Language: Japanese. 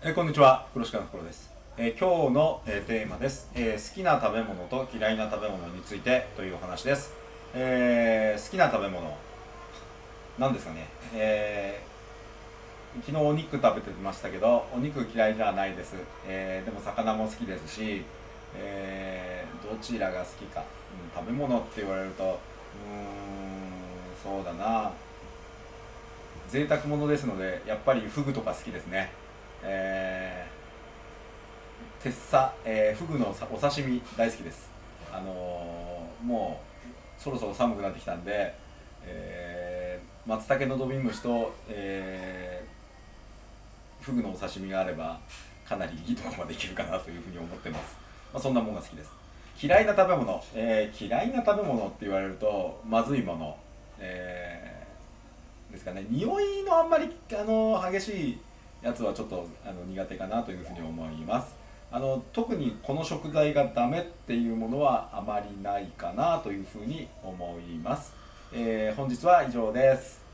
え、こんにちは、黒鹿の心です。えー今日の、えーテーマです、えー好きな食べ物と嫌いな食べ物についてというお話です。えー好きな食べ物、何ですかね、えー昨日お肉食べてましたけど、お肉嫌いじゃないです。えーでも魚も好きですし、えーどちらが好きか、うん食べ物って言われると、うーん、そうだな。贅沢物ですのでやっぱりフグとか好きですねえー、鉄砂、えーフグのお刺身大好きです。あのーもうそろそろ寒くなってきたんで、えー、松茸の土瓶蒸しと、えーフグのお刺身があればかなりいいところまでいけるかなというふうに思ってます、まあ、そんなもんが好きです。嫌いな食べ物、えー嫌いな食べ物って言われるとまずいもの、えーですかね。匂いのあんまりあの激しいやつはちょっとあの苦手かなというふうに思います。あの特にこの食材がダメっていうものはあまりないかなというふうに思います、えー本日は以上です。